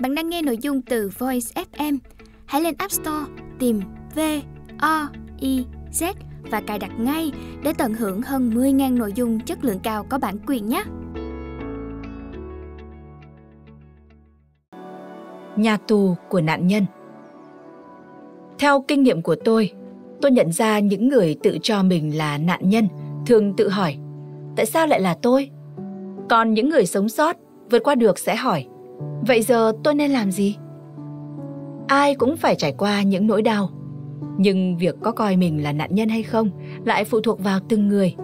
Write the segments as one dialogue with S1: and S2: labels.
S1: Bạn đang nghe nội dung từ Voice FM. Hãy lên App Store tìm V O I Z và cài đặt ngay để tận hưởng hơn 10.000 nội dung chất lượng cao có bản quyền nhé.
S2: Nhà tù của nạn nhân Theo kinh nghiệm của tôi, tôi nhận ra những người tự cho mình là nạn nhân thường tự hỏi tại sao lại là tôi? Còn những người sống sót vượt qua được sẽ hỏi vậy giờ tôi nên làm gì? Ai cũng phải trải qua những nỗi đau. Nhưng việc có coi mình là nạn nhân hay không lại phụ thuộc vào từng người.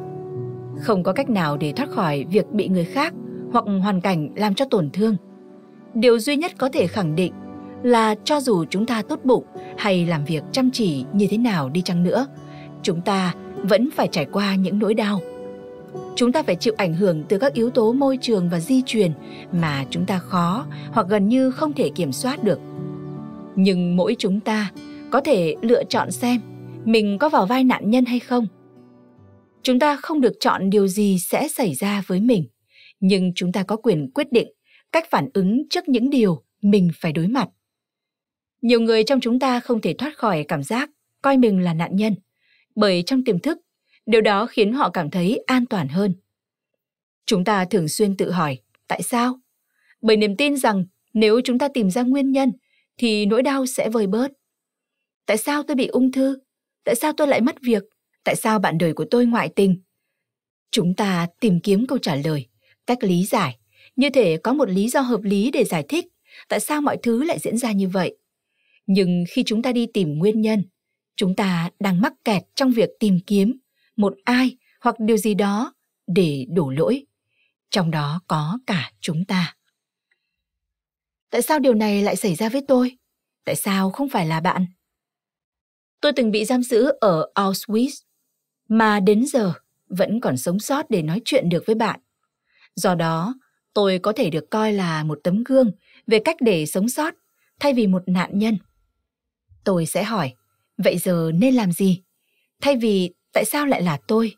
S2: Không có cách nào để thoát khỏi việc bị người khác hoặc hoàn cảnh làm cho tổn thương. Điều duy nhất có thể khẳng định là cho dù chúng ta tốt bụng hay làm việc chăm chỉ như thế nào đi chăng nữa, chúng ta vẫn phải trải qua những nỗi đau chúng ta phải chịu ảnh hưởng từ các yếu tố môi trường và di truyền mà chúng ta khó hoặc gần như không thể kiểm soát được. Nhưng mỗi chúng ta có thể lựa chọn xem mình có vào vai nạn nhân hay không. Chúng ta không được chọn điều gì sẽ xảy ra với mình, nhưng chúng ta có quyền quyết định cách phản ứng trước những điều mình phải đối mặt. Nhiều người trong chúng ta không thể thoát khỏi cảm giác coi mình là nạn nhân, bởi trong tiềm thức điều đó khiến họ cảm thấy an toàn hơn chúng ta thường xuyên tự hỏi tại sao bởi niềm tin rằng nếu chúng ta tìm ra nguyên nhân thì nỗi đau sẽ vơi bớt Tại sao tôi bị ung thư? Tại sao tôi lại mất việc? Tại sao bạn đời của tôi ngoại tình? Chúng ta tìm kiếm câu trả lời, cách lý giải, như thể có một lý do hợp lý để giải thích tại sao mọi thứ lại diễn ra như vậy. Nhưng khi chúng ta đi tìm nguyên nhân, chúng ta đang mắc kẹt trong việc tìm kiếm một ai hoặc điều gì đó để đổ lỗi. Trong đó có cả chúng ta. Tại sao điều này lại xảy ra với tôi? Tại sao không phải là bạn? Tôi từng bị giam giữ ở Auschwitz, mà đến giờ vẫn còn sống sót để nói chuyện được với bạn. Do đó, tôi có thể được coi là một tấm gương về cách để sống sót thay vì một nạn nhân. Tôi sẽ hỏi, vậy giờ nên làm gì? Thay vì tại sao lại là tôi?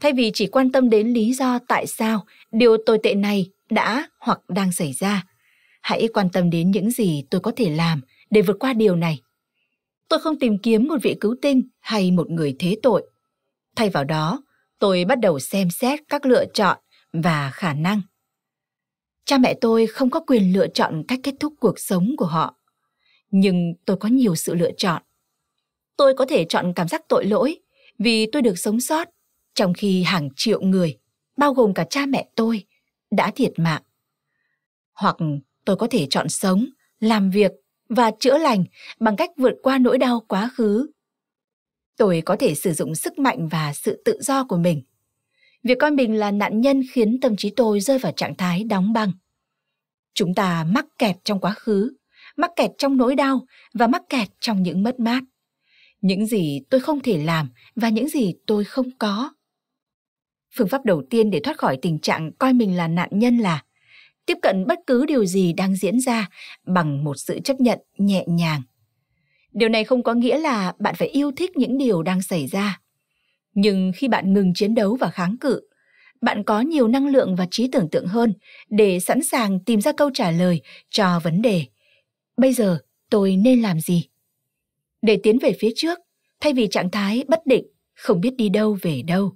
S2: Thay vì chỉ quan tâm đến lý do tại sao điều tồi tệ này đã hoặc đang xảy ra, hãy quan tâm đến những gì tôi có thể làm để vượt qua điều này. Tôi không tìm kiếm một vị cứu tinh hay một người thế tội. Thay vào đó, tôi bắt đầu xem xét các lựa chọn và khả năng. Cha mẹ tôi không có quyền lựa chọn cách kết thúc cuộc sống của họ, nhưng tôi có nhiều sự lựa chọn. Tôi có thể chọn cảm giác tội lỗi vì tôi được sống sót, trong khi hàng triệu người, bao gồm cả cha mẹ tôi, đã thiệt mạng. Hoặc tôi có thể chọn sống, làm việc và chữa lành bằng cách vượt qua nỗi đau quá khứ. Tôi có thể sử dụng sức mạnh và sự tự do của mình. Việc coi mình là nạn nhân khiến tâm trí tôi rơi vào trạng thái đóng băng. Chúng ta mắc kẹt trong quá khứ, mắc kẹt trong nỗi đau và mắc kẹt trong những mất mát. Những gì tôi không thể làm và những gì tôi không có. Phương pháp đầu tiên để thoát khỏi tình trạng coi mình là nạn nhân là tiếp cận bất cứ điều gì đang diễn ra bằng một sự chấp nhận nhẹ nhàng. Điều này không có nghĩa là bạn phải yêu thích những điều đang xảy ra. Nhưng khi bạn ngừng chiến đấu và kháng cự, bạn có nhiều năng lượng và trí tưởng tượng hơn để sẵn sàng tìm ra câu trả lời cho vấn đề. Bây giờ tôi nên làm gì? Để tiến về phía trước, thay vì trạng thái bất định, không biết đi đâu về đâu.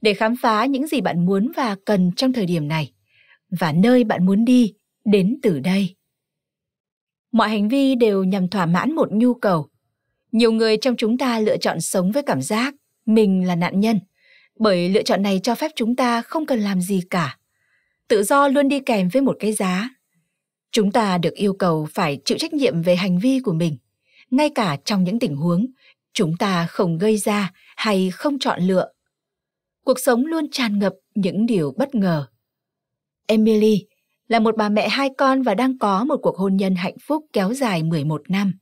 S2: Để khám phá những gì bạn muốn và cần trong thời điểm này, và nơi bạn muốn đi đến từ đây. Mọi hành vi đều nhằm thỏa mãn một nhu cầu. Nhiều người trong chúng ta lựa chọn sống với cảm giác mình là nạn nhân, bởi lựa chọn này cho phép chúng ta không cần làm gì cả. Tự do luôn đi kèm với một cái giá. Chúng ta được yêu cầu phải chịu trách nhiệm về hành vi của mình ngay cả trong những tình huống chúng ta không gây ra hay không chọn lựa cuộc sống luôn tràn ngập những điều bất ngờ Emily là một bà mẹ hai con và đang có một cuộc hôn nhân hạnh phúc kéo dài 11 năm.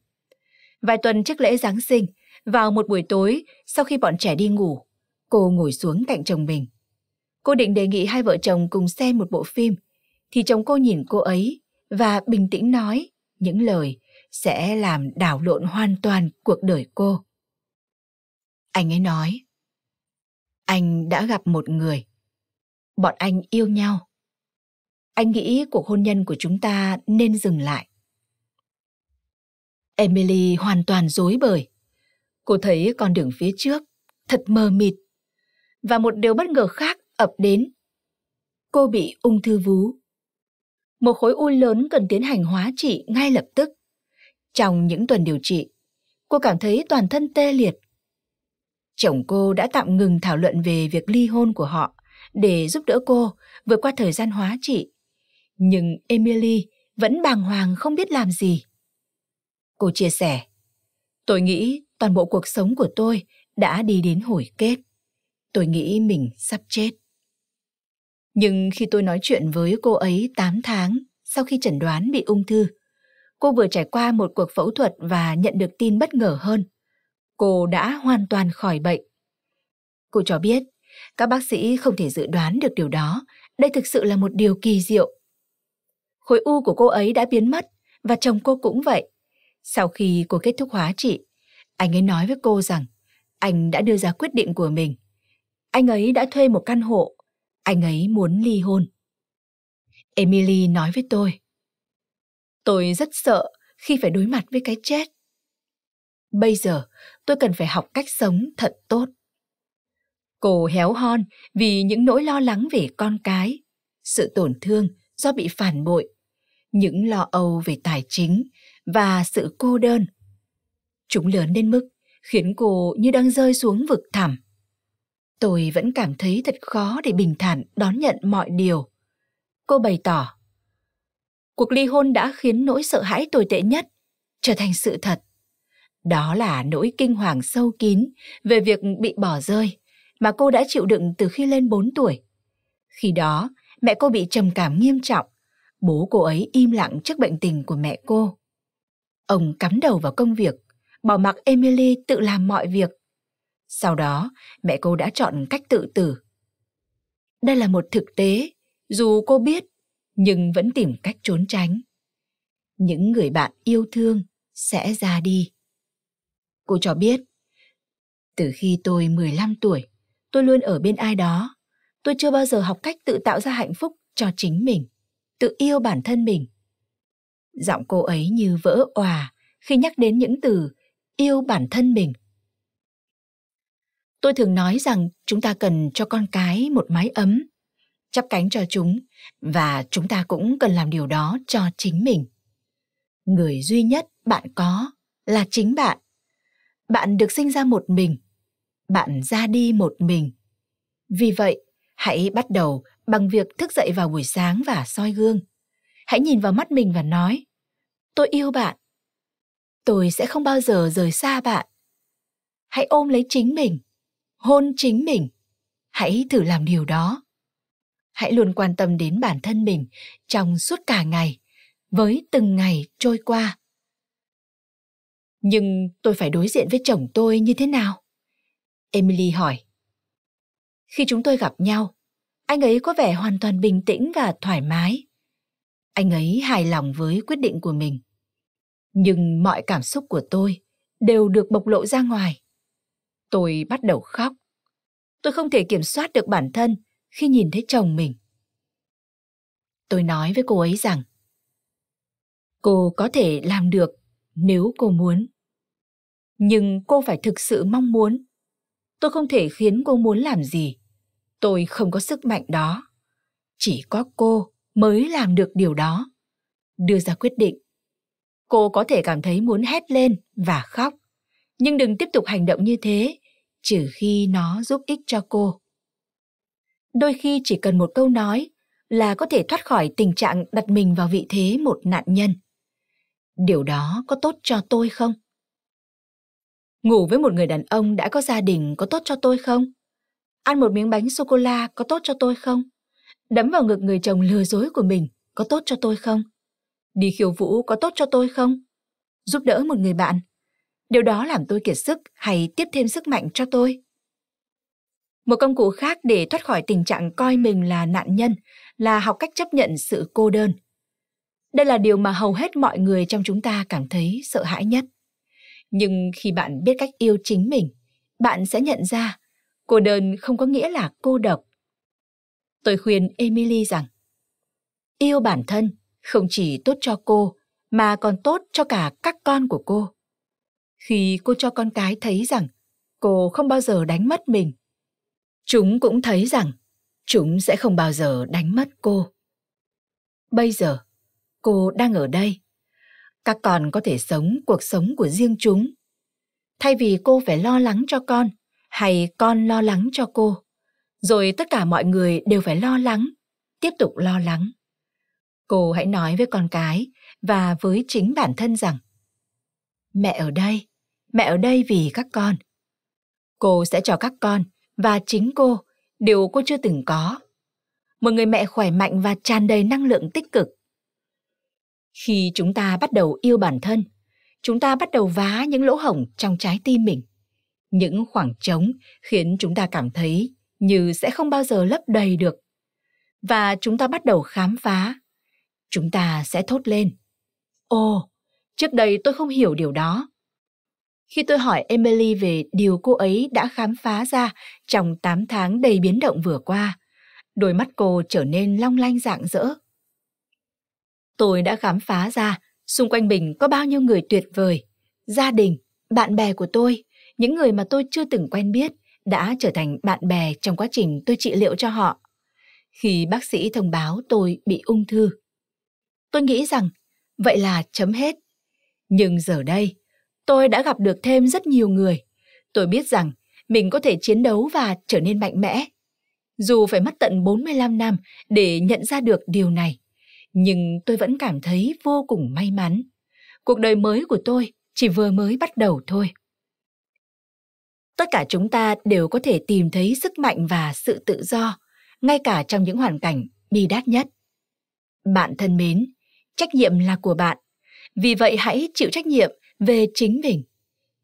S2: Vài tuần trước lễ Giáng sinh, vào một buổi tối sau khi bọn trẻ đi ngủ, cô ngồi xuống cạnh chồng mình. Cô định đề nghị hai vợ chồng cùng xem một bộ phim, thì chồng cô nhìn cô ấy và bình tĩnh nói những lời sẽ làm đảo lộn hoàn toàn cuộc đời cô. Anh ấy nói, anh đã gặp một người. Bọn anh yêu nhau anh nghĩ cuộc hôn nhân của chúng ta nên dừng lại. Emily hoàn toàn dối bời. Cô thấy con đường phía trước thật mờ mịt. Và một điều bất ngờ khác ập đến. Cô bị ung thư vú. Một khối u lớn cần tiến hành hóa trị ngay lập tức. Trong những tuần điều trị, cô cảm thấy toàn thân tê liệt. Chồng cô đã tạm ngừng thảo luận về việc ly hôn của họ để giúp đỡ cô vượt qua thời gian hóa trị. Nhưng Emily vẫn bàng hoàng không biết làm gì. Cô chia sẻ, tôi nghĩ toàn bộ cuộc sống của tôi đã đi đến hồi kết. Tôi nghĩ mình sắp chết. Nhưng khi tôi nói chuyện với cô ấy 8 tháng sau khi chẩn đoán bị ung thư, cô vừa trải qua một cuộc phẫu thuật và nhận được tin bất ngờ hơn. Cô đã hoàn toàn khỏi bệnh. Cô cho biết, các bác sĩ không thể dự đoán được điều đó. Đây thực sự là một điều kỳ diệu. Khối u của cô ấy đã biến mất và chồng cô cũng vậy. Sau khi cô kết thúc hóa trị, anh ấy nói với cô rằng anh đã đưa ra quyết định của mình. Anh ấy đã thuê một căn hộ. Anh ấy muốn ly hôn. Emily nói với tôi. Tôi rất sợ khi phải đối mặt với cái chết. Bây giờ tôi cần phải học cách sống thật tốt. Cô héo hon vì những nỗi lo lắng về con cái, sự tổn thương do bị phản bội, những lo âu về tài chính và sự cô đơn. Chúng lớn đến mức khiến cô như đang rơi xuống vực thẳm. Tôi vẫn cảm thấy thật khó để bình thản đón nhận mọi điều. Cô bày tỏ. Cuộc ly hôn đã khiến nỗi sợ hãi tồi tệ nhất trở thành sự thật. Đó là nỗi kinh hoàng sâu kín về việc bị bỏ rơi mà cô đã chịu đựng từ khi lên 4 tuổi. Khi đó, mẹ cô bị trầm cảm nghiêm trọng. Bố cô ấy im lặng trước bệnh tình của mẹ cô. Ông cắm đầu vào công việc, bỏ mặc Emily tự làm mọi việc. Sau đó, mẹ cô đã chọn cách tự tử. Đây là một thực tế, dù cô biết, nhưng vẫn tìm cách trốn tránh. Những người bạn yêu thương sẽ ra đi. Cô cho biết, từ khi tôi 15 tuổi, tôi luôn ở bên ai đó. Tôi chưa bao giờ học cách tự tạo ra hạnh phúc cho chính mình, tự yêu bản thân mình. Giọng cô ấy như vỡ òa khi nhắc đến những từ yêu bản thân mình. Tôi thường nói rằng chúng ta cần cho con cái một mái ấm, chắp cánh cho chúng và chúng ta cũng cần làm điều đó cho chính mình. Người duy nhất bạn có là chính bạn. Bạn được sinh ra một mình bạn ra đi một mình. Vì vậy, hãy bắt đầu bằng việc thức dậy vào buổi sáng và soi gương. Hãy nhìn vào mắt mình và nói, tôi yêu bạn. Tôi sẽ không bao giờ rời xa bạn. Hãy ôm lấy chính mình, hôn chính mình. Hãy thử làm điều đó. Hãy luôn quan tâm đến bản thân mình trong suốt cả ngày, với từng ngày trôi qua. Nhưng tôi phải đối diện với chồng tôi như thế nào? Emily hỏi. Khi chúng tôi gặp nhau, anh ấy có vẻ hoàn toàn bình tĩnh và thoải mái. Anh ấy hài lòng với quyết định của mình. Nhưng mọi cảm xúc của tôi đều được bộc lộ ra ngoài. Tôi bắt đầu khóc. Tôi không thể kiểm soát được bản thân khi nhìn thấy chồng mình. Tôi nói với cô ấy rằng cô có thể làm được nếu cô muốn. Nhưng cô phải thực sự mong muốn Tôi không thể khiến cô muốn làm gì. Tôi không có sức mạnh đó. Chỉ có cô mới làm được điều đó. Đưa ra quyết định. Cô có thể cảm thấy muốn hét lên và khóc, nhưng đừng tiếp tục hành động như thế, trừ khi nó giúp ích cho cô. Đôi khi chỉ cần một câu nói là có thể thoát khỏi tình trạng đặt mình vào vị thế một nạn nhân. Điều đó có tốt cho tôi không? Ngủ với một người đàn ông đã có gia đình có tốt cho tôi không? Ăn một miếng bánh sô-cô-la có tốt cho tôi không? Đấm vào ngực người chồng lừa dối của mình có tốt cho tôi không? Đi khiêu vũ có tốt cho tôi không? Giúp đỡ một người bạn. Điều đó làm tôi kiệt sức hay tiếp thêm sức mạnh cho tôi? Một công cụ khác để thoát khỏi tình trạng coi mình là nạn nhân là học cách chấp nhận sự cô đơn. Đây là điều mà hầu hết mọi người trong chúng ta cảm thấy sợ hãi nhất nhưng khi bạn biết cách yêu chính mình bạn sẽ nhận ra cô đơn không có nghĩa là cô độc tôi khuyên emily rằng yêu bản thân không chỉ tốt cho cô mà còn tốt cho cả các con của cô. Khi cô cho con cái thấy rằng cô không bao giờ đánh mất mình, chúng cũng thấy rằng chúng sẽ không bao giờ đánh mất cô. Bây giờ, cô đang ở đây. Các con có thể sống cuộc sống của riêng chúng. Thay vì cô phải lo lắng cho con hay con lo lắng cho cô, rồi tất cả mọi người đều phải lo lắng, tiếp tục lo lắng. Cô hãy nói với con cái và với chính bản thân rằng Mẹ ở đây, mẹ ở đây vì các con. Cô sẽ cho các con và chính cô điều cô chưa từng có. Một người mẹ khỏe mạnh và tràn đầy năng lượng tích cực. Khi chúng ta bắt đầu yêu bản thân, chúng ta bắt đầu vá những lỗ hổng trong trái tim mình. Những khoảng trống khiến chúng ta cảm thấy như sẽ không bao giờ lấp đầy được. Và chúng ta bắt đầu khám phá. Chúng ta sẽ thốt lên. Ồ, trước đây tôi không hiểu điều đó. Khi tôi hỏi Emily về điều cô ấy đã khám phá ra trong 8 tháng đầy biến động vừa qua, đôi mắt cô trở nên long lanh rạng rỡ. Tôi đã khám phá ra xung quanh mình có bao nhiêu người tuyệt vời, gia đình, bạn bè của tôi, những người mà tôi chưa từng quen biết đã trở thành bạn bè trong quá trình tôi trị liệu cho họ. Khi bác sĩ thông báo tôi bị ung thư, tôi nghĩ rằng vậy là chấm hết. Nhưng giờ đây, tôi đã gặp được thêm rất nhiều người. Tôi biết rằng mình có thể chiến đấu và trở nên mạnh mẽ. Dù phải mất tận 45 năm để nhận ra được điều này, nhưng tôi vẫn cảm thấy vô cùng may mắn. Cuộc đời mới của tôi chỉ vừa mới bắt đầu thôi. Tất cả chúng ta đều có thể tìm thấy sức mạnh và sự tự do, ngay cả trong những hoàn cảnh bi đát nhất. Bạn thân mến, trách nhiệm là của bạn. Vì vậy hãy chịu trách nhiệm về chính mình.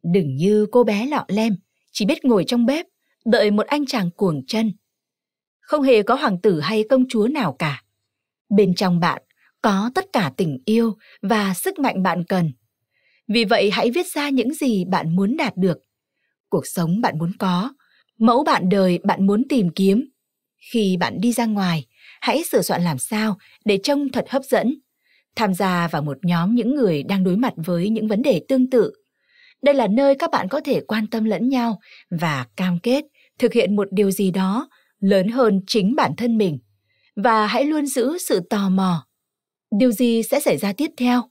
S2: Đừng như cô bé lọ lem, chỉ biết ngồi trong bếp, đợi một anh chàng cuồng chân. Không hề có hoàng tử hay công chúa nào cả. Bên trong bạn có tất cả tình yêu và sức mạnh bạn cần. Vì vậy hãy viết ra những gì bạn muốn đạt được, cuộc sống bạn muốn có, mẫu bạn đời bạn muốn tìm kiếm. Khi bạn đi ra ngoài, hãy sửa soạn làm sao để trông thật hấp dẫn. Tham gia vào một nhóm những người đang đối mặt với những vấn đề tương tự. Đây là nơi các bạn có thể quan tâm lẫn nhau và cam kết thực hiện một điều gì đó lớn hơn chính bản thân mình và hãy luôn giữ sự tò mò. Điều gì sẽ xảy ra tiếp theo?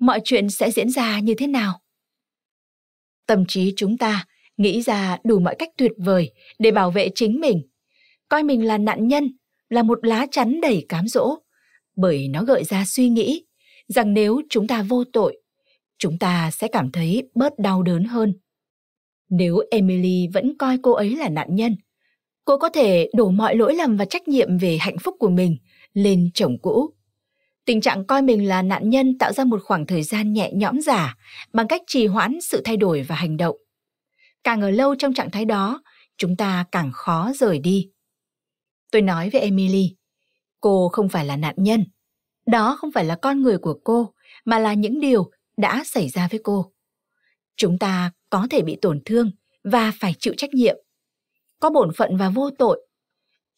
S2: Mọi chuyện sẽ diễn ra như thế nào? Tâm trí chúng ta nghĩ ra đủ mọi cách tuyệt vời để bảo vệ chính mình. Coi mình là nạn nhân, là một lá chắn đầy cám dỗ, bởi nó gợi ra suy nghĩ rằng nếu chúng ta vô tội, chúng ta sẽ cảm thấy bớt đau đớn hơn. Nếu Emily vẫn coi cô ấy là nạn nhân, cô có thể đổ mọi lỗi lầm và trách nhiệm về hạnh phúc của mình lên chồng cũ. Tình trạng coi mình là nạn nhân tạo ra một khoảng thời gian nhẹ nhõm giả bằng cách trì hoãn sự thay đổi và hành động. Càng ở lâu trong trạng thái đó, chúng ta càng khó rời đi. Tôi nói với Emily, cô không phải là nạn nhân. Đó không phải là con người của cô, mà là những điều đã xảy ra với cô. Chúng ta có thể bị tổn thương và phải chịu trách nhiệm có bổn phận và vô tội.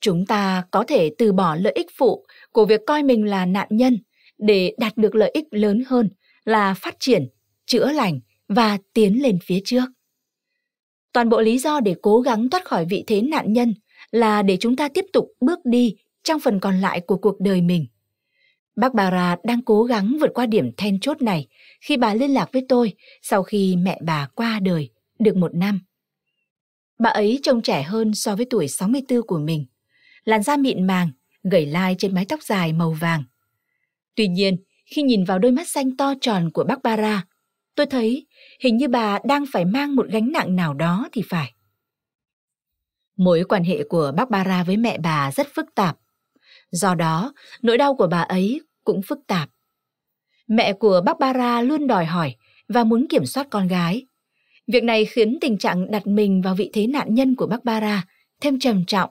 S2: Chúng ta có thể từ bỏ lợi ích phụ của việc coi mình là nạn nhân để đạt được lợi ích lớn hơn là phát triển, chữa lành và tiến lên phía trước. Toàn bộ lý do để cố gắng thoát khỏi vị thế nạn nhân là để chúng ta tiếp tục bước đi trong phần còn lại của cuộc đời mình. Bác Bà đang cố gắng vượt qua điểm then chốt này khi bà liên lạc với tôi sau khi mẹ bà qua đời được một năm. Bà ấy trông trẻ hơn so với tuổi 64 của mình. Làn da mịn màng, gầy lai trên mái tóc dài màu vàng. Tuy nhiên, khi nhìn vào đôi mắt xanh to tròn của bác Bara, tôi thấy hình như bà đang phải mang một gánh nặng nào đó thì phải. Mối quan hệ của bác Bara với mẹ bà rất phức tạp. Do đó, nỗi đau của bà ấy cũng phức tạp. Mẹ của bác Bara luôn đòi hỏi và muốn kiểm soát con gái. Việc này khiến tình trạng đặt mình vào vị thế nạn nhân của bác Bara thêm trầm trọng.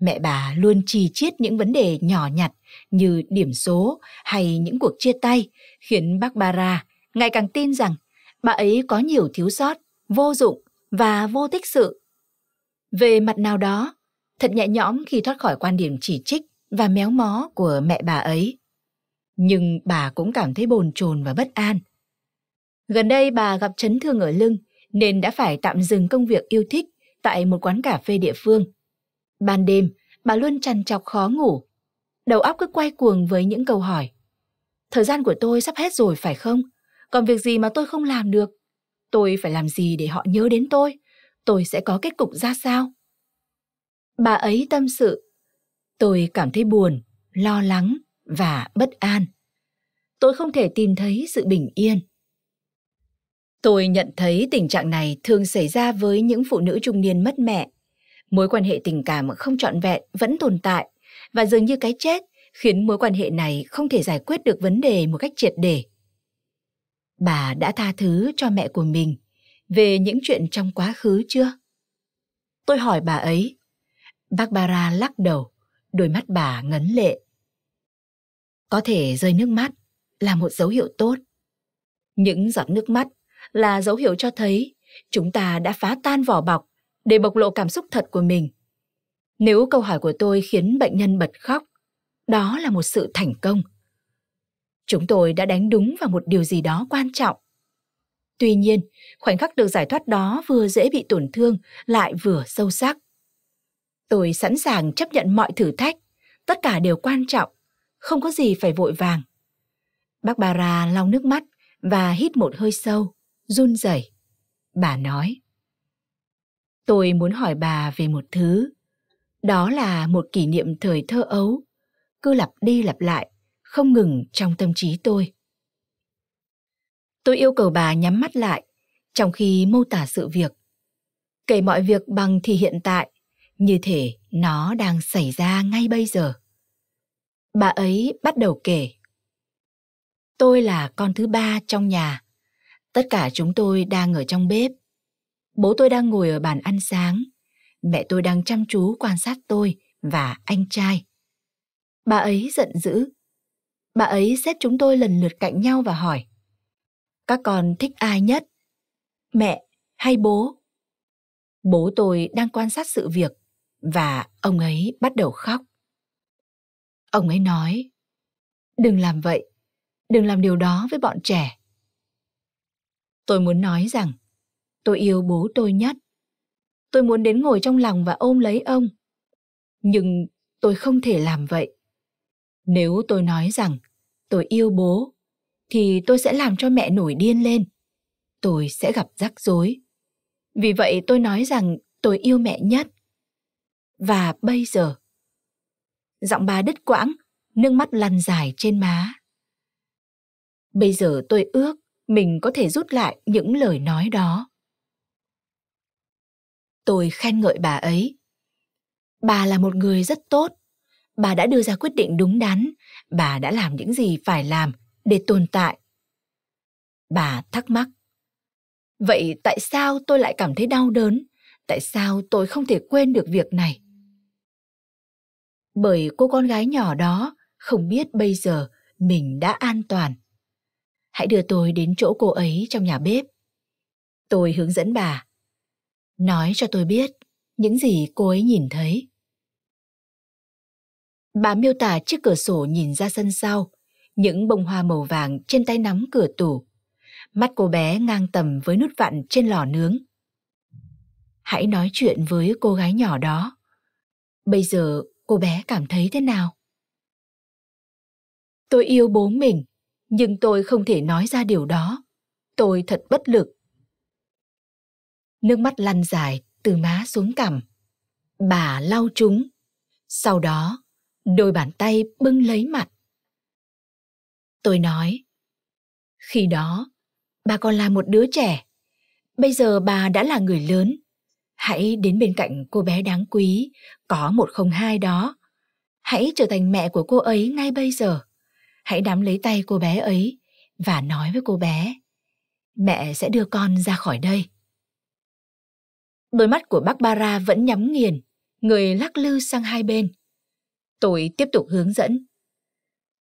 S2: Mẹ bà luôn trì chiết những vấn đề nhỏ nhặt như điểm số hay những cuộc chia tay, khiến bác Bara ngày càng tin rằng bà ấy có nhiều thiếu sót, vô dụng và vô tích sự. Về mặt nào đó, thật nhẹ nhõm khi thoát khỏi quan điểm chỉ trích và méo mó của mẹ bà ấy. Nhưng bà cũng cảm thấy bồn chồn và bất an. Gần đây bà gặp chấn thương ở lưng nên đã phải tạm dừng công việc yêu thích tại một quán cà phê địa phương. Ban đêm, bà luôn trằn trọc khó ngủ. Đầu óc cứ quay cuồng với những câu hỏi. Thời gian của tôi sắp hết rồi phải không? Còn việc gì mà tôi không làm được? Tôi phải làm gì để họ nhớ đến tôi? Tôi sẽ có kết cục ra sao? Bà ấy tâm sự. Tôi cảm thấy buồn, lo lắng và bất an. Tôi không thể tìm thấy sự bình yên. Tôi nhận thấy tình trạng này thường xảy ra với những phụ nữ trung niên mất mẹ. Mối quan hệ tình cảm không trọn vẹn vẫn tồn tại và dường như cái chết khiến mối quan hệ này không thể giải quyết được vấn đề một cách triệt để. Bà đã tha thứ cho mẹ của mình về những chuyện trong quá khứ chưa? Tôi hỏi bà ấy. Barbara lắc đầu, đôi mắt bà ngấn lệ. Có thể rơi nước mắt là một dấu hiệu tốt. Những giọt nước mắt là dấu hiệu cho thấy chúng ta đã phá tan vỏ bọc để bộc lộ cảm xúc thật của mình. Nếu câu hỏi của tôi khiến bệnh nhân bật khóc, đó là một sự thành công. Chúng tôi đã đánh đúng vào một điều gì đó quan trọng. Tuy nhiên, khoảnh khắc được giải thoát đó vừa dễ bị tổn thương lại vừa sâu sắc. Tôi sẵn sàng chấp nhận mọi thử thách, tất cả đều quan trọng, không có gì phải vội vàng. Bác Bara lau nước mắt và hít một hơi sâu, run rẩy. Bà nói: Tôi muốn hỏi bà về một thứ. Đó là một kỷ niệm thời thơ ấu, cứ lặp đi lặp lại, không ngừng trong tâm trí tôi. Tôi yêu cầu bà nhắm mắt lại, trong khi mô tả sự việc. Kể mọi việc bằng thì hiện tại, như thể nó đang xảy ra ngay bây giờ. Bà ấy bắt đầu kể. Tôi là con thứ ba trong nhà. Tất cả chúng tôi đang ở trong bếp. Bố tôi đang ngồi ở bàn ăn sáng. Mẹ tôi đang chăm chú quan sát tôi và anh trai. Bà ấy giận dữ. Bà ấy xếp chúng tôi lần lượt cạnh nhau và hỏi. Các con thích ai nhất? Mẹ hay bố? Bố tôi đang quan sát sự việc và ông ấy bắt đầu khóc. Ông ấy nói, đừng làm vậy, đừng làm điều đó với bọn trẻ. Tôi muốn nói rằng, tôi yêu bố tôi nhất. Tôi muốn đến ngồi trong lòng và ôm lấy ông. Nhưng tôi không thể làm vậy. Nếu tôi nói rằng tôi yêu bố, thì tôi sẽ làm cho mẹ nổi điên lên. Tôi sẽ gặp rắc rối. Vì vậy tôi nói rằng tôi yêu mẹ nhất. Và bây giờ, giọng bà đứt quãng, nước mắt lăn dài trên má. Bây giờ tôi ước mình có thể rút lại những lời nói đó. Tôi khen ngợi bà ấy. Bà là một người rất tốt. Bà đã đưa ra quyết định đúng đắn. Bà đã làm những gì phải làm để tồn tại. Bà thắc mắc. Vậy tại sao tôi lại cảm thấy đau đớn? Tại sao tôi không thể quên được việc này? Bởi cô con gái nhỏ đó không biết bây giờ mình đã an toàn. Hãy đưa tôi đến chỗ cô ấy trong nhà bếp. Tôi hướng dẫn bà. Nói cho tôi biết những gì cô ấy nhìn thấy. Bà miêu tả chiếc cửa sổ nhìn ra sân sau, những bông hoa màu vàng trên tay nắm cửa tủ. Mắt cô bé ngang tầm với nút vặn trên lò nướng. Hãy nói chuyện với cô gái nhỏ đó. Bây giờ cô bé cảm thấy thế nào? Tôi yêu bố mình, nhưng tôi không thể nói ra điều đó. Tôi thật bất lực. Nước mắt lăn dài từ má xuống cằm. Bà lau chúng. Sau đó, đôi bàn tay bưng lấy mặt. Tôi nói, khi đó, bà còn là một đứa trẻ. Bây giờ bà đã là người lớn. Hãy đến bên cạnh cô bé đáng quý, có một không hai đó. Hãy trở thành mẹ của cô ấy ngay bây giờ. Hãy nắm lấy tay cô bé ấy và nói với cô bé, mẹ sẽ đưa con ra khỏi đây. Đôi mắt của bác Bara vẫn nhắm nghiền, người lắc lư sang hai bên. Tôi tiếp tục hướng dẫn.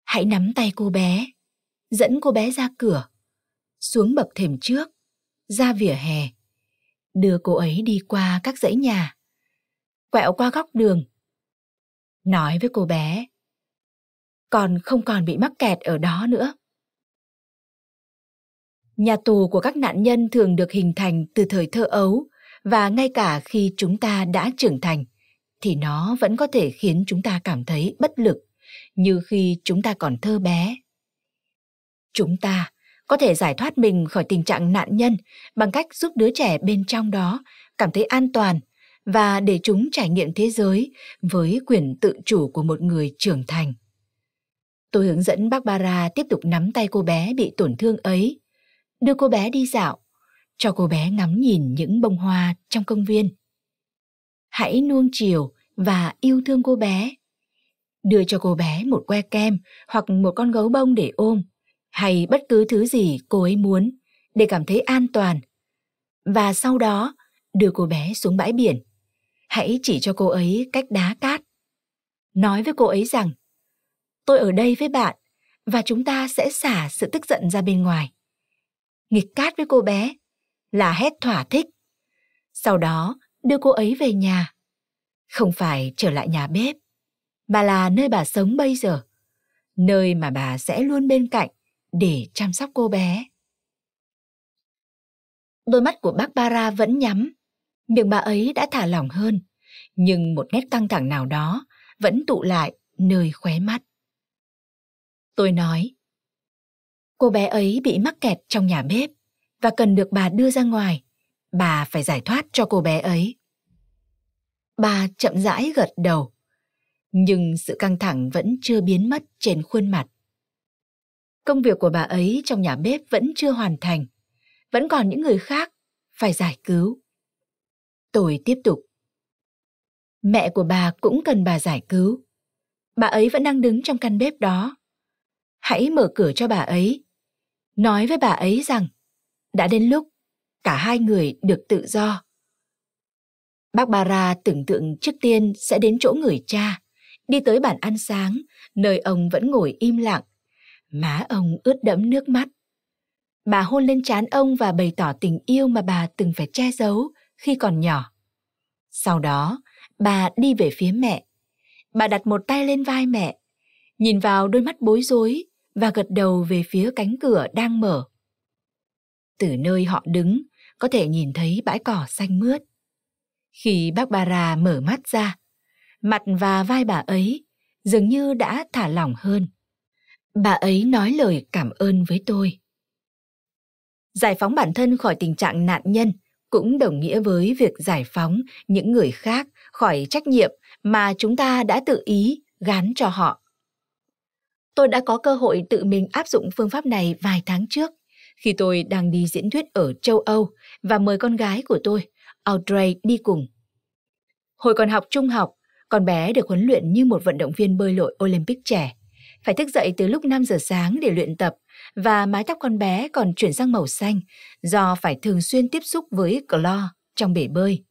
S2: Hãy nắm tay cô bé, dẫn cô bé ra cửa, xuống bậc thềm trước, ra vỉa hè, đưa cô ấy đi qua các dãy nhà, quẹo qua góc đường. nói với cô bé còn không còn bị mắc kẹt ở đó nữa nhà tù của các nạn nhân thường được hình thành từ thời thơ ấu và ngay cả khi chúng ta đã trưởng thành thì nó vẫn có thể khiến chúng ta cảm thấy bất lực như khi chúng ta còn thơ bé chúng ta có thể giải thoát mình khỏi tình trạng nạn nhân bằng cách giúp đứa trẻ bên trong đó cảm thấy an toàn và để chúng trải nghiệm thế giới với quyền tự chủ của một người trưởng thành. Tôi hướng dẫn Barbara tiếp tục nắm tay cô bé bị tổn thương ấy, đưa cô bé đi dạo, cho cô bé ngắm nhìn những bông hoa trong công viên. Hãy nuông chiều và yêu thương cô bé. Đưa cho cô bé một que kem hoặc một con gấu bông để ôm, hay bất cứ thứ gì cô ấy muốn để cảm thấy an toàn. Và sau đó, đưa cô bé xuống bãi biển. Hãy chỉ cho cô ấy cách đá cát. Nói với cô ấy rằng, tôi ở đây với bạn và chúng ta sẽ xả sự tức giận ra bên ngoài. Nghịch cát với cô bé là hét thỏa thích. Sau đó đưa cô ấy về nhà. Không phải trở lại nhà bếp, mà là nơi bà sống bây giờ. Nơi mà bà sẽ luôn bên cạnh để chăm sóc cô bé. Đôi mắt của bác Bara vẫn nhắm, miệng bà ấy đã thả lỏng hơn, nhưng một nét căng thẳng nào đó vẫn tụ lại nơi khóe mắt. Tôi nói, cô bé ấy bị mắc kẹt trong nhà bếp và cần được bà đưa ra ngoài. Bà phải giải thoát cho cô bé ấy. Bà chậm rãi gật đầu, nhưng sự căng thẳng vẫn chưa biến mất trên khuôn mặt. Công việc của bà ấy trong nhà bếp vẫn chưa hoàn thành, vẫn còn những người khác phải giải cứu. Tôi tiếp tục. Mẹ của bà cũng cần bà giải cứu. Bà ấy vẫn đang đứng trong căn bếp đó. Hãy mở cửa cho bà ấy. Nói với bà ấy rằng đã đến lúc cả hai người được tự do. Bác Bara tưởng tượng trước tiên sẽ đến chỗ người cha, đi tới bàn ăn sáng, nơi ông vẫn ngồi im lặng. Má ông ướt đẫm nước mắt. Bà hôn lên trán ông và bày tỏ tình yêu mà bà từng phải che giấu khi còn nhỏ. Sau đó, bà đi về phía mẹ. Bà đặt một tay lên vai mẹ, nhìn vào đôi mắt bối rối và gật đầu về phía cánh cửa đang mở. Từ nơi họ đứng, có thể nhìn thấy bãi cỏ xanh mướt. Khi bác Bara mở mắt ra, mặt và vai bà ấy dường như đã thả lỏng hơn. Bà ấy nói lời cảm ơn với tôi. Giải phóng bản thân khỏi tình trạng nạn nhân cũng đồng nghĩa với việc giải phóng những người khác khỏi trách nhiệm mà chúng ta đã tự ý gán cho họ. Tôi đã có cơ hội tự mình áp dụng phương pháp này vài tháng trước khi tôi đang đi diễn thuyết ở châu Âu và mời con gái của tôi, Audrey, đi cùng. Hồi còn học trung học, con bé được huấn luyện như một vận động viên bơi lội Olympic trẻ. Phải thức dậy từ lúc 5 giờ sáng để luyện tập và mái tóc con bé còn chuyển sang màu xanh do phải thường xuyên tiếp xúc với clo trong bể bơi.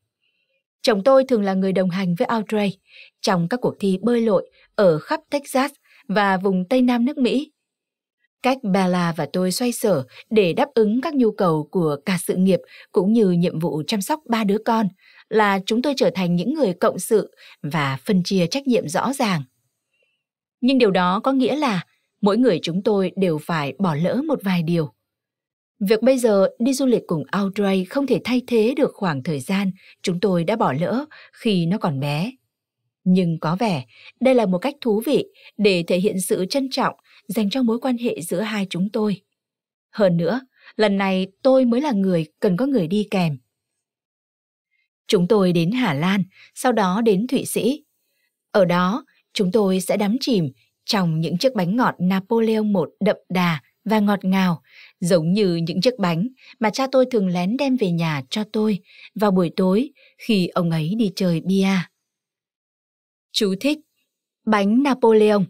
S2: Chồng tôi thường là người đồng hành với Audrey trong các cuộc thi bơi lội ở khắp Texas và vùng Tây Nam nước Mỹ. Cách Bella và tôi xoay sở để đáp ứng các nhu cầu của cả sự nghiệp cũng như nhiệm vụ chăm sóc ba đứa con là chúng tôi trở thành những người cộng sự và phân chia trách nhiệm rõ ràng. Nhưng điều đó có nghĩa là mỗi người chúng tôi đều phải bỏ lỡ một vài điều. Việc bây giờ đi du lịch cùng Audrey không thể thay thế được khoảng thời gian chúng tôi đã bỏ lỡ khi nó còn bé. Nhưng có vẻ đây là một cách thú vị để thể hiện sự trân trọng dành cho mối quan hệ giữa hai chúng tôi. Hơn nữa, lần này tôi mới là người cần có người đi kèm. Chúng tôi đến Hà Lan, sau đó đến Thụy Sĩ. Ở đó, chúng tôi sẽ đắm chìm trong những chiếc bánh ngọt Napoleon một đậm đà và ngọt ngào, giống như những chiếc bánh mà cha tôi thường lén đem về nhà cho tôi vào buổi tối khi ông ấy đi chơi bia. Chú thích Bánh Napoleon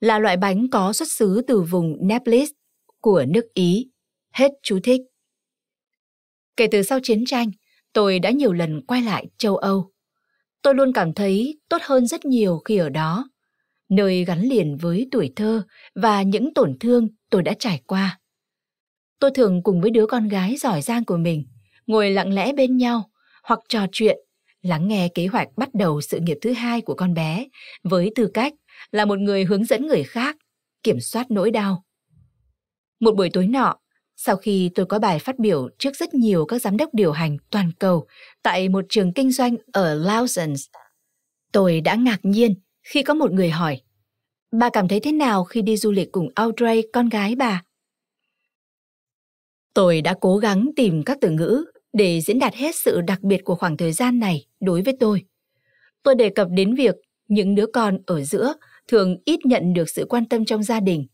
S2: là loại bánh có xuất xứ từ vùng Naples của nước Ý. Hết chú thích. Kể từ sau chiến tranh, tôi đã nhiều lần quay lại châu Âu. Tôi luôn cảm thấy tốt hơn rất nhiều khi ở đó, nơi gắn liền với tuổi thơ và những tổn thương tôi đã trải qua. Tôi thường cùng với đứa con gái giỏi giang của mình ngồi lặng lẽ bên nhau hoặc trò chuyện, lắng nghe kế hoạch bắt đầu sự nghiệp thứ hai của con bé với tư cách là một người hướng dẫn người khác kiểm soát nỗi đau. Một buổi tối nọ, sau khi tôi có bài phát biểu trước rất nhiều các giám đốc điều hành toàn cầu tại một trường kinh doanh ở Lausanne, tôi đã ngạc nhiên khi có một người hỏi Bà cảm thấy thế nào khi đi du lịch cùng Audrey, con gái bà? Tôi đã cố gắng tìm các từ ngữ để diễn đạt hết sự đặc biệt của khoảng thời gian này đối với tôi. Tôi đề cập đến việc những đứa con ở giữa thường ít nhận được sự quan tâm trong gia đình.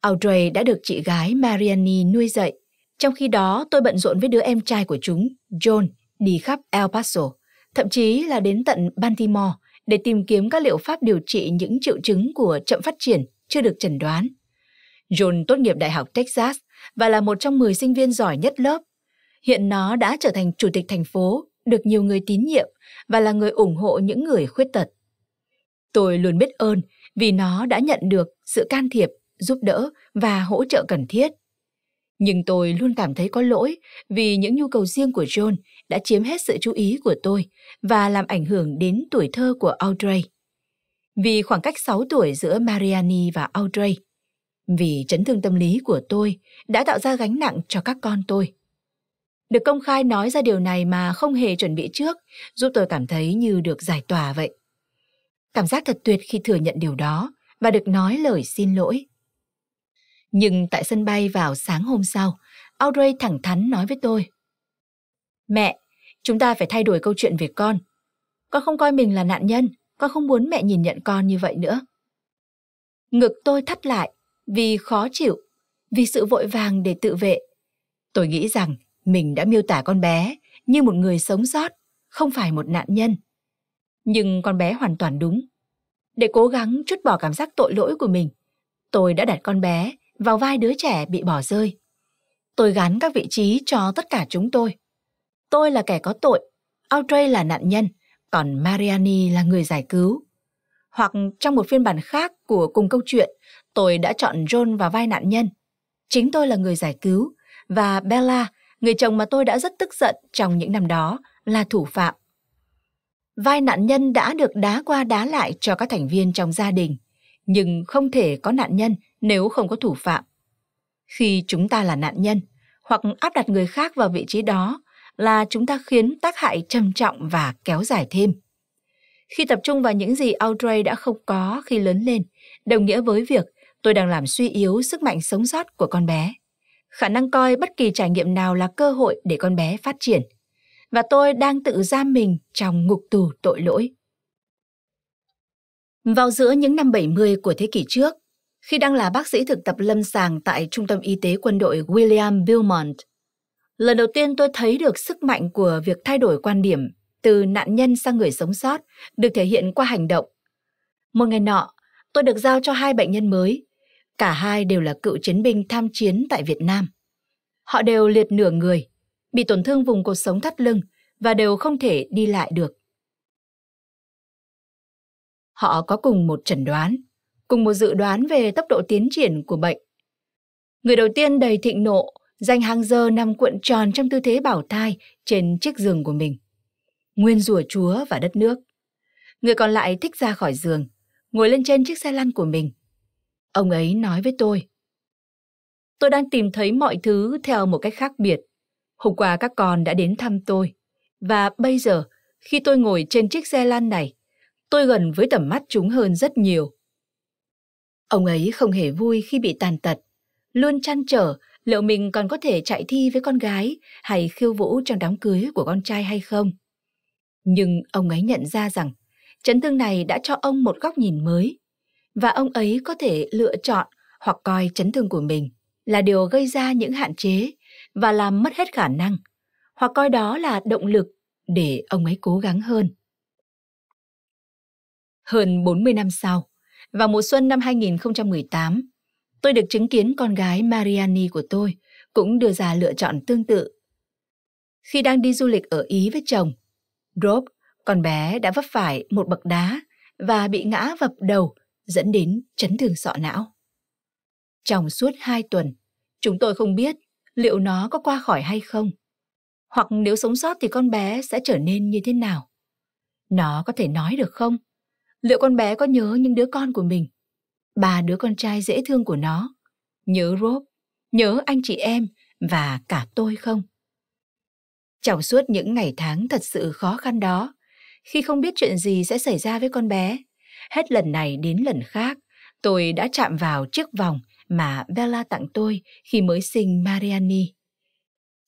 S2: Audrey đã được chị gái Mariani nuôi dạy. Trong khi đó, tôi bận rộn với đứa em trai của chúng, John, đi khắp El Paso, thậm chí là đến tận Baltimore để tìm kiếm các liệu pháp điều trị những triệu chứng của chậm phát triển chưa được chẩn đoán. John tốt nghiệp Đại học Texas và là một trong 10 sinh viên giỏi nhất lớp. Hiện nó đã trở thành chủ tịch thành phố, được nhiều người tín nhiệm và là người ủng hộ những người khuyết tật. Tôi luôn biết ơn vì nó đã nhận được sự can thiệp, giúp đỡ và hỗ trợ cần thiết. Nhưng tôi luôn cảm thấy có lỗi vì những nhu cầu riêng của John đã chiếm hết sự chú ý của tôi và làm ảnh hưởng đến tuổi thơ của Audrey. Vì khoảng cách 6 tuổi giữa Mariani và Audrey, vì chấn thương tâm lý của tôi đã tạo ra gánh nặng cho các con tôi. Được công khai nói ra điều này mà không hề chuẩn bị trước giúp tôi cảm thấy như được giải tỏa vậy. Cảm giác thật tuyệt khi thừa nhận điều đó và được nói lời xin lỗi. Nhưng tại sân bay vào sáng hôm sau, Audrey thẳng thắn nói với tôi. Mẹ, chúng ta phải thay đổi câu chuyện về con. Con không coi mình là nạn nhân, con không muốn mẹ nhìn nhận con như vậy nữa. Ngực tôi thắt lại vì khó chịu, vì sự vội vàng để tự vệ. Tôi nghĩ rằng mình đã miêu tả con bé như một người sống sót, không phải một nạn nhân. Nhưng con bé hoàn toàn đúng. Để cố gắng chút bỏ cảm giác tội lỗi của mình, tôi đã đặt con bé vào vai đứa trẻ bị bỏ rơi. Tôi gắn các vị trí cho tất cả chúng tôi. Tôi là kẻ có tội, Audrey là nạn nhân, còn Mariani là người giải cứu. Hoặc trong một phiên bản khác của cùng câu chuyện, tôi đã chọn John vào vai nạn nhân. Chính tôi là người giải cứu, và Bella, người chồng mà tôi đã rất tức giận trong những năm đó, là thủ phạm. Vai nạn nhân đã được đá qua đá lại cho các thành viên trong gia đình, nhưng không thể có nạn nhân nếu không có thủ phạm. Khi chúng ta là nạn nhân, hoặc áp đặt người khác vào vị trí đó, là chúng ta khiến tác hại trầm trọng và kéo dài thêm. Khi tập trung vào những gì Audrey đã không có khi lớn lên, đồng nghĩa với việc tôi đang làm suy yếu sức mạnh sống sót của con bé. Khả năng coi bất kỳ trải nghiệm nào là cơ hội để con bé phát triển. Và tôi đang tự giam mình trong ngục tù tội lỗi. Vào giữa những năm 70 của thế kỷ trước, khi đang là bác sĩ thực tập lâm sàng tại Trung tâm Y tế quân đội William Beaumont, lần đầu tiên tôi thấy được sức mạnh của việc thay đổi quan điểm từ nạn nhân sang người sống sót được thể hiện qua hành động. Một ngày nọ, tôi được giao cho hai bệnh nhân mới. Cả hai đều là cựu chiến binh tham chiến tại Việt Nam. Họ đều liệt nửa người, bị tổn thương vùng cột sống thắt lưng và đều không thể đi lại được. Họ có cùng một chẩn đoán, cùng một dự đoán về tốc độ tiến triển của bệnh. Người đầu tiên đầy thịnh nộ, dành hàng giờ nằm cuộn tròn trong tư thế bảo thai trên chiếc giường của mình. Nguyên rủa Chúa và đất nước. Người còn lại thích ra khỏi giường, ngồi lên trên chiếc xe lăn của mình. Ông ấy nói với tôi. Tôi đang tìm thấy mọi thứ theo một cách khác biệt. Hôm qua các con đã đến thăm tôi. Và bây giờ, khi tôi ngồi trên chiếc xe lăn này, tôi gần với tầm mắt chúng hơn rất nhiều. Ông ấy không hề vui khi bị tàn tật, luôn chăn trở liệu mình còn có thể chạy thi với con gái hay khiêu vũ trong đám cưới của con trai hay không. Nhưng ông ấy nhận ra rằng chấn thương này đã cho ông một góc nhìn mới và ông ấy có thể lựa chọn hoặc coi chấn thương của mình là điều gây ra những hạn chế và làm mất hết khả năng hoặc coi đó là động lực để ông ấy cố gắng hơn. Hơn 40 năm sau, vào mùa xuân năm 2018, tôi được chứng kiến con gái Mariani của tôi cũng đưa ra lựa chọn tương tự. Khi đang đi du lịch ở Ý với chồng, Rob, con bé đã vấp phải một bậc đá và bị ngã vập đầu dẫn đến chấn thương sọ não. Trong suốt hai tuần, chúng tôi không biết liệu nó có qua khỏi hay không. Hoặc nếu sống sót thì con bé sẽ trở nên như thế nào. Nó có thể nói được không? Liệu con bé có nhớ những đứa con của mình? Ba đứa con trai dễ thương của nó? Nhớ Rob, nhớ anh chị em và cả tôi không? Trong suốt những ngày tháng thật sự khó khăn đó, khi không biết chuyện gì sẽ xảy ra với con bé, hết lần này đến lần khác, tôi đã chạm vào chiếc vòng mà Bella tặng tôi khi mới sinh Mariani.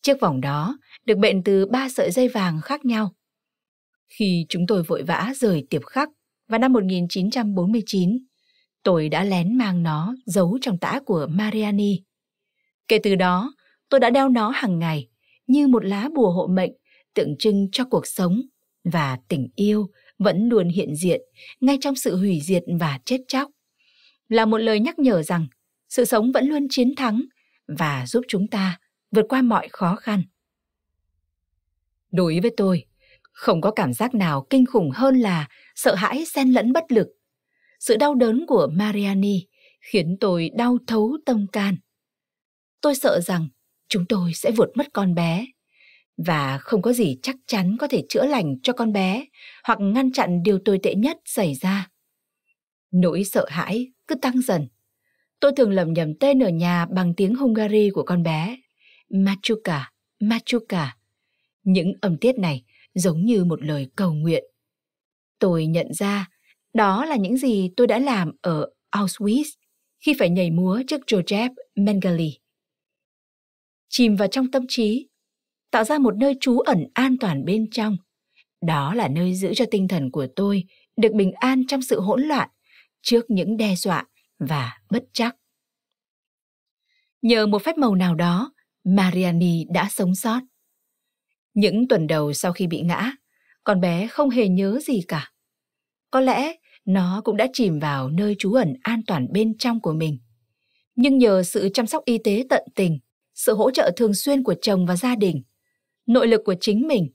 S2: Chiếc vòng đó được bện từ ba sợi dây vàng khác nhau. Khi chúng tôi vội vã rời tiệp khắc vào năm 1949, tôi đã lén mang nó giấu trong tã của Mariani. Kể từ đó, tôi đã đeo nó hàng ngày như một lá bùa hộ mệnh tượng trưng cho cuộc sống và tình yêu vẫn luôn hiện diện ngay trong sự hủy diệt và chết chóc. Là một lời nhắc nhở rằng sự sống vẫn luôn chiến thắng và giúp chúng ta vượt qua mọi khó khăn. Đối với tôi, không có cảm giác nào kinh khủng hơn là sợ hãi xen lẫn bất lực. Sự đau đớn của Mariani khiến tôi đau thấu tâm can. Tôi sợ rằng chúng tôi sẽ vượt mất con bé và không có gì chắc chắn có thể chữa lành cho con bé hoặc ngăn chặn điều tồi tệ nhất xảy ra. Nỗi sợ hãi cứ tăng dần. Tôi thường lầm nhầm tên ở nhà bằng tiếng Hungary của con bé. Machuka, Machuka. Những âm tiết này giống như một lời cầu nguyện. Tôi nhận ra đó là những gì tôi đã làm ở Auschwitz khi phải nhảy múa trước Joseph Mengele. Chìm vào trong tâm trí, tạo ra một nơi trú ẩn an toàn bên trong. Đó là nơi giữ cho tinh thần của tôi được bình an trong sự hỗn loạn trước những đe dọa và bất chắc. Nhờ một phép màu nào đó, Mariani đã sống sót. Những tuần đầu sau khi bị ngã, con bé không hề nhớ gì cả. Có lẽ nó cũng đã chìm vào nơi trú ẩn an toàn bên trong của mình. Nhưng nhờ sự chăm sóc y tế tận tình, sự hỗ trợ thường xuyên của chồng và gia đình, nội lực của chính mình,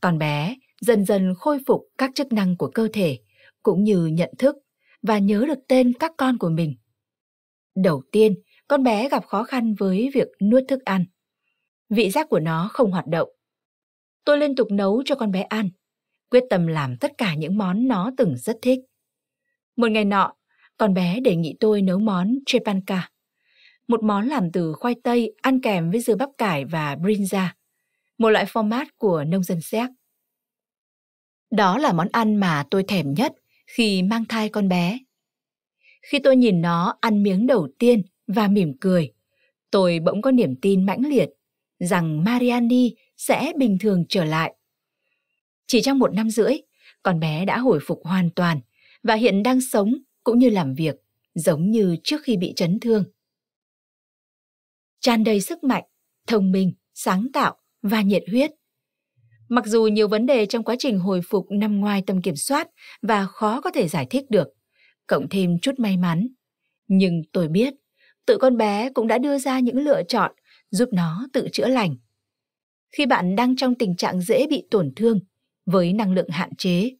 S2: con bé dần dần khôi phục các chức năng của cơ thể cũng như nhận thức và nhớ được tên các con của mình. Đầu tiên, con bé gặp khó khăn với việc nuốt thức ăn. Vị giác của nó không hoạt động. Tôi liên tục nấu cho con bé ăn, quyết tâm làm tất cả những món nó từng rất thích. Một ngày nọ, con bé đề nghị tôi nấu món trepanka, một món làm từ khoai tây ăn kèm với dưa bắp cải và brinza, một loại format của nông dân Séc. Đó là món ăn mà tôi thèm nhất khi mang thai con bé. Khi tôi nhìn nó ăn miếng đầu tiên và mỉm cười, tôi bỗng có niềm tin mãnh liệt rằng Mariani sẽ bình thường trở lại. Chỉ trong một năm rưỡi, con bé đã hồi phục hoàn toàn và hiện đang sống cũng như làm việc giống như trước khi bị chấn thương. Tràn đầy sức mạnh, thông minh, sáng tạo và nhiệt huyết. Mặc dù nhiều vấn đề trong quá trình hồi phục nằm ngoài tầm kiểm soát và khó có thể giải thích được, cộng thêm chút may mắn, nhưng tôi biết tự con bé cũng đã đưa ra những lựa chọn giúp nó tự chữa lành. Khi bạn đang trong tình trạng dễ bị tổn thương với năng lượng hạn chế,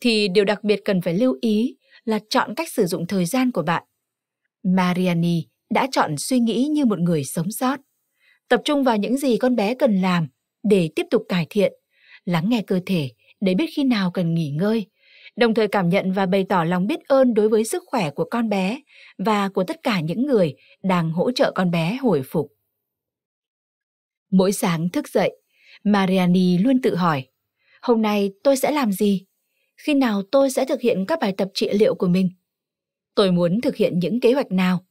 S2: thì điều đặc biệt cần phải lưu ý là chọn cách sử dụng thời gian của bạn. Mariani đã chọn suy nghĩ như một người sống sót, tập trung vào những gì con bé cần làm để tiếp tục cải thiện, lắng nghe cơ thể để biết khi nào cần nghỉ ngơi, đồng thời cảm nhận và bày tỏ lòng biết ơn đối với sức khỏe của con bé và của tất cả những người đang hỗ trợ con bé hồi phục. Mỗi sáng thức dậy, Mariani luôn tự hỏi, hôm nay tôi sẽ làm gì? Khi nào tôi sẽ thực hiện các bài tập trị liệu của mình? Tôi muốn thực hiện những kế hoạch nào?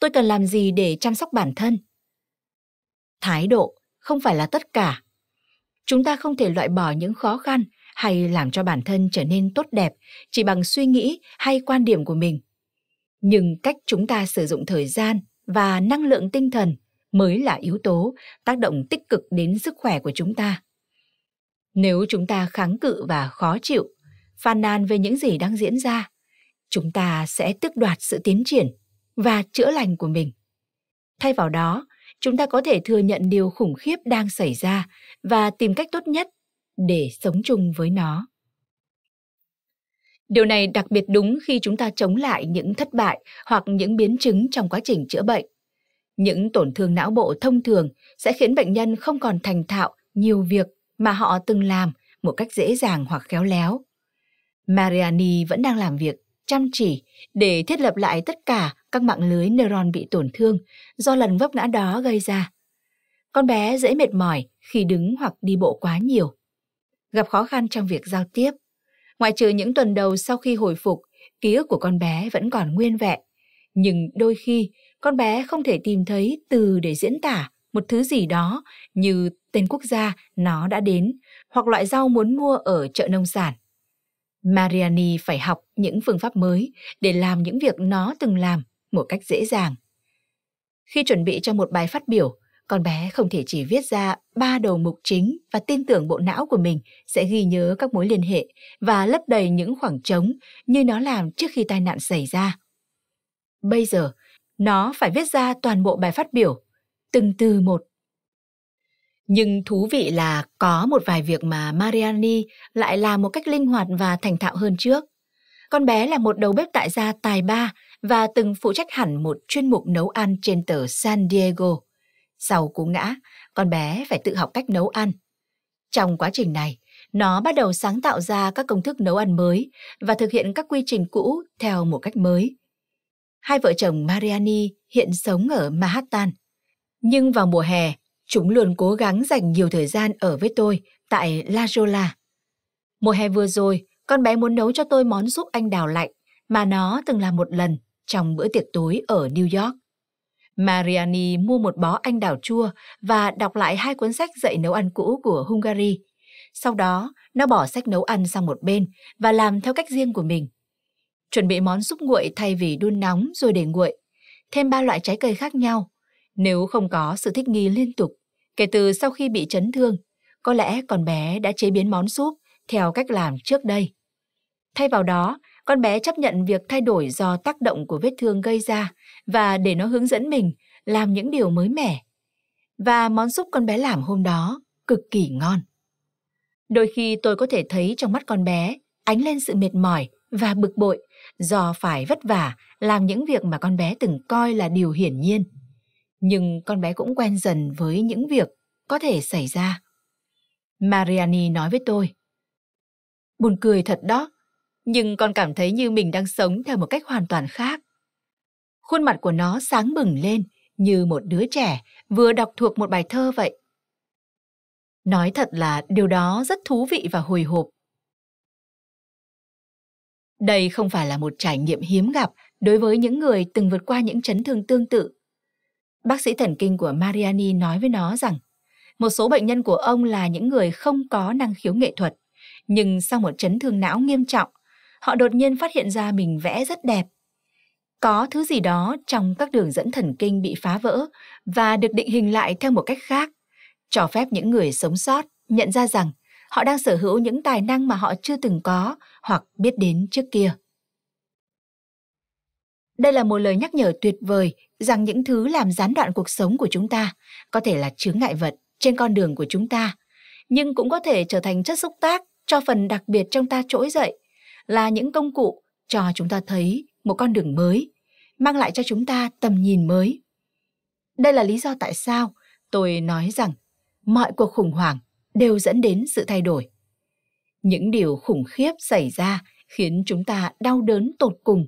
S2: Tôi cần làm gì để chăm sóc bản thân? Thái độ không phải là tất cả. Chúng ta không thể loại bỏ những khó khăn hay làm cho bản thân trở nên tốt đẹp chỉ bằng suy nghĩ hay quan điểm của mình. Nhưng cách chúng ta sử dụng thời gian và năng lượng tinh thần mới là yếu tố tác động tích cực đến sức khỏe của chúng ta. Nếu chúng ta kháng cự và khó chịu, phàn nàn về những gì đang diễn ra, chúng ta sẽ tước đoạt sự tiến triển và chữa lành của mình. Thay vào đó, chúng ta có thể thừa nhận điều khủng khiếp đang xảy ra và tìm cách tốt nhất để sống chung với nó. Điều này đặc biệt đúng khi chúng ta chống lại những thất bại hoặc những biến chứng trong quá trình chữa bệnh. Những tổn thương não bộ thông thường sẽ khiến bệnh nhân không còn thành thạo nhiều việc mà họ từng làm một cách dễ dàng hoặc khéo léo. Mariani vẫn đang làm việc chăm chỉ để thiết lập lại tất cả các mạng lưới neuron bị tổn thương do lần vấp ngã đó gây ra. Con bé dễ mệt mỏi khi đứng hoặc đi bộ quá nhiều. Gặp khó khăn trong việc giao tiếp. Ngoại trừ những tuần đầu sau khi hồi phục, ký ức của con bé vẫn còn nguyên vẹn. Nhưng đôi khi, con bé không thể tìm thấy từ để diễn tả một thứ gì đó như tên quốc gia nó đã đến hoặc loại rau muốn mua ở chợ nông sản. Mariani phải học những phương pháp mới để làm những việc nó từng làm một cách dễ dàng. Khi chuẩn bị cho một bài phát biểu, con bé không thể chỉ viết ra ba đầu mục chính và tin tưởng bộ não của mình sẽ ghi nhớ các mối liên hệ và lấp đầy những khoảng trống như nó làm trước khi tai nạn xảy ra. Bây giờ, nó phải viết ra toàn bộ bài phát biểu, từng từ một. Nhưng thú vị là có một vài việc mà Mariani lại làm một cách linh hoạt và thành thạo hơn trước. Con bé là một đầu bếp tại gia tài ba và từng phụ trách hẳn một chuyên mục nấu ăn trên tờ San Diego. Sau cú ngã, con bé phải tự học cách nấu ăn. Trong quá trình này, nó bắt đầu sáng tạo ra các công thức nấu ăn mới và thực hiện các quy trình cũ theo một cách mới. Hai vợ chồng Mariani hiện sống ở Manhattan. Nhưng vào mùa hè, chúng luôn cố gắng dành nhiều thời gian ở với tôi tại La Jolla. Mùa hè vừa rồi, con bé muốn nấu cho tôi món súp anh đào lạnh mà nó từng làm một lần trong bữa tiệc tối ở New York. Mariani mua một bó anh đào chua và đọc lại hai cuốn sách dạy nấu ăn cũ của Hungary. Sau đó, nó bỏ sách nấu ăn sang một bên và làm theo cách riêng của mình. Chuẩn bị món súp nguội thay vì đun nóng rồi để nguội. Thêm ba loại trái cây khác nhau. Nếu không có sự thích nghi liên tục, kể từ sau khi bị chấn thương, có lẽ con bé đã chế biến món súp theo cách làm trước đây. Thay vào đó, con bé chấp nhận việc thay đổi do tác động của vết thương gây ra và để nó hướng dẫn mình làm những điều mới mẻ. Và món súp con bé làm hôm đó cực kỳ ngon. Đôi khi tôi có thể thấy trong mắt con bé ánh lên sự mệt mỏi và bực bội do phải vất vả làm những việc mà con bé từng coi là điều hiển nhiên. Nhưng con bé cũng quen dần với những việc có thể xảy ra. Mariani nói với tôi. Buồn cười thật đó, nhưng con cảm thấy như mình đang sống theo một cách hoàn toàn khác. Khuôn mặt của nó sáng bừng lên như một đứa trẻ vừa đọc thuộc một bài thơ vậy. Nói thật là điều đó rất thú vị và hồi hộp. Đây không phải là một trải nghiệm hiếm gặp đối với những người từng vượt qua những chấn thương tương tự. Bác sĩ thần kinh của Mariani nói với nó rằng một số bệnh nhân của ông là những người không có năng khiếu nghệ thuật, nhưng sau một chấn thương não nghiêm trọng, họ đột nhiên phát hiện ra mình vẽ rất đẹp. Có thứ gì đó trong các đường dẫn thần kinh bị phá vỡ và được định hình lại theo một cách khác, cho phép những người sống sót nhận ra rằng họ đang sở hữu những tài năng mà họ chưa từng có hoặc biết đến trước kia. Đây là một lời nhắc nhở tuyệt vời rằng những thứ làm gián đoạn cuộc sống của chúng ta có thể là chướng ngại vật trên con đường của chúng ta, nhưng cũng có thể trở thành chất xúc tác cho phần đặc biệt trong ta trỗi dậy là những công cụ cho chúng ta thấy một con đường mới, mang lại cho chúng ta tầm nhìn mới. Đây là lý do tại sao tôi nói rằng mọi cuộc khủng hoảng đều dẫn đến sự thay đổi. Những điều khủng khiếp xảy ra khiến chúng ta đau đớn tột cùng.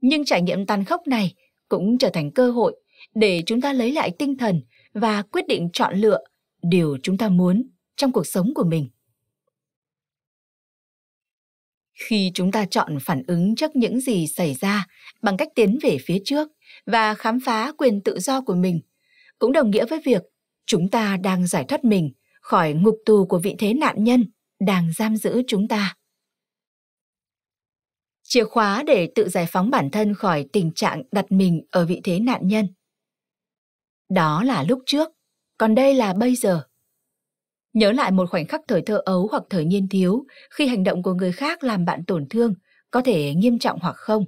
S2: Nhưng trải nghiệm tàn khốc này cũng trở thành cơ hội để chúng ta lấy lại tinh thần và quyết định chọn lựa điều chúng ta muốn trong cuộc sống của mình. khi chúng ta chọn phản ứng trước những gì xảy ra bằng cách tiến về phía trước và khám phá quyền tự do của mình, cũng đồng nghĩa với việc chúng ta đang giải thoát mình khỏi ngục tù của vị thế nạn nhân đang giam giữ chúng ta chìa khóa để tự giải phóng bản thân khỏi tình trạng đặt mình ở vị thế nạn nhân đó là lúc trước còn đây là bây giờ Nhớ lại một khoảnh khắc thời thơ ấu hoặc thời niên thiếu, khi hành động của người khác làm bạn tổn thương, có thể nghiêm trọng hoặc không.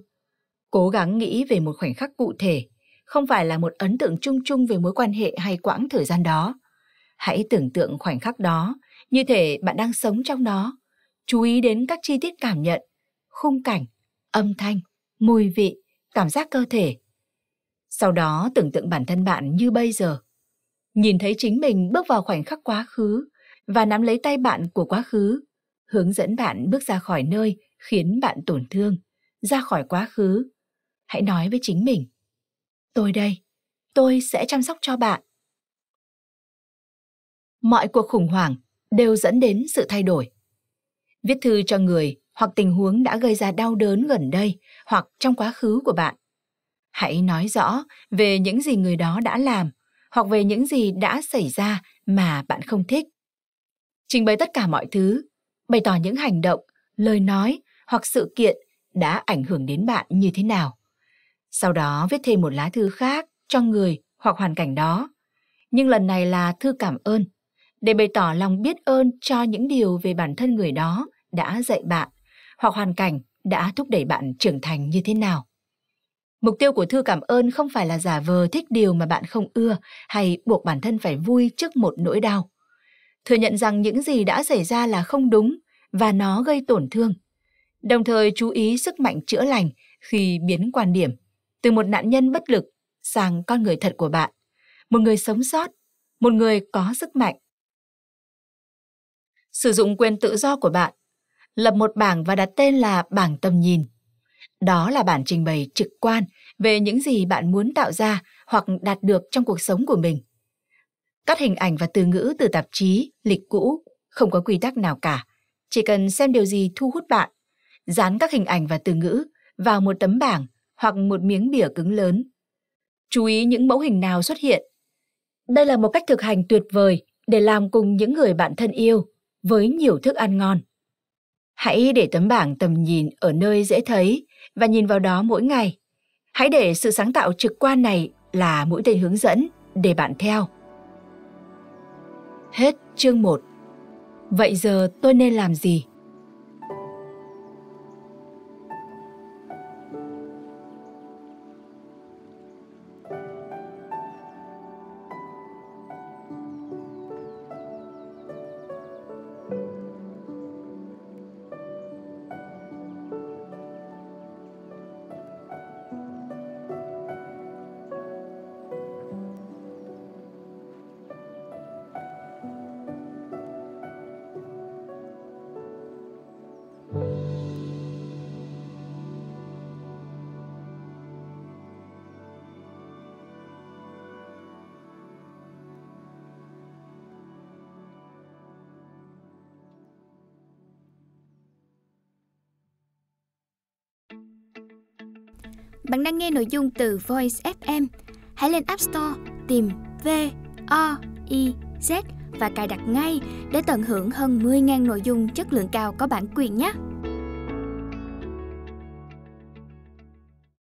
S2: Cố gắng nghĩ về một khoảnh khắc cụ thể, không phải là một ấn tượng chung chung về mối quan hệ hay quãng thời gian đó. Hãy tưởng tượng khoảnh khắc đó, như thể bạn đang sống trong nó. Chú ý đến các chi tiết cảm nhận, khung cảnh, âm thanh, mùi vị, cảm giác cơ thể. Sau đó tưởng tượng bản thân bạn như bây giờ. Nhìn thấy chính mình bước vào khoảnh khắc quá khứ, và nắm lấy tay bạn của quá khứ, hướng dẫn bạn bước ra khỏi nơi khiến bạn tổn thương, ra khỏi quá khứ, hãy nói với chính mình. Tôi đây, tôi sẽ chăm sóc cho bạn. Mọi cuộc khủng hoảng đều dẫn đến sự thay đổi. Viết thư cho người hoặc tình huống đã gây ra đau đớn gần đây hoặc trong quá khứ của bạn. Hãy nói rõ về những gì người đó đã làm hoặc về những gì đã xảy ra mà bạn không thích. Trình bày tất cả mọi thứ, bày tỏ những hành động, lời nói hoặc sự kiện đã ảnh hưởng đến bạn như thế nào. Sau đó viết thêm một lá thư khác cho người hoặc hoàn cảnh đó. Nhưng lần này là thư cảm ơn, để bày tỏ lòng biết ơn cho những điều về bản thân người đó đã dạy bạn hoặc hoàn cảnh đã thúc đẩy bạn trưởng thành như thế nào. Mục tiêu của thư cảm ơn không phải là giả vờ thích điều mà bạn không ưa hay buộc bản thân phải vui trước một nỗi đau. Thừa nhận rằng những gì đã xảy ra là không đúng và nó gây tổn thương. Đồng thời chú ý sức mạnh chữa lành khi biến quan điểm từ một nạn nhân bất lực sang con người thật của bạn, một người sống sót, một người có sức mạnh. Sử dụng quyền tự do của bạn, lập một bảng và đặt tên là bảng tầm nhìn. Đó là bản trình bày trực quan về những gì bạn muốn tạo ra hoặc đạt được trong cuộc sống của mình. Cắt hình ảnh và từ ngữ từ tạp chí, lịch cũ, không có quy tắc nào cả. Chỉ cần xem điều gì thu hút bạn, dán các hình ảnh và từ ngữ vào một tấm bảng hoặc một miếng bìa cứng lớn. Chú ý những mẫu hình nào xuất hiện. Đây là một cách thực hành tuyệt vời để làm cùng những người bạn thân yêu với nhiều thức ăn ngon. Hãy để tấm bảng tầm nhìn ở nơi dễ thấy và nhìn vào đó mỗi ngày. Hãy để sự sáng tạo trực quan này là mũi tên hướng dẫn để bạn theo. Hết chương 1. Vậy giờ tôi nên làm gì?
S1: Bạn đang nghe nội dung từ Voice FM. Hãy lên App Store tìm V O I Z và cài đặt ngay để tận hưởng hơn 10.000 nội dung chất lượng cao có bản quyền nhé.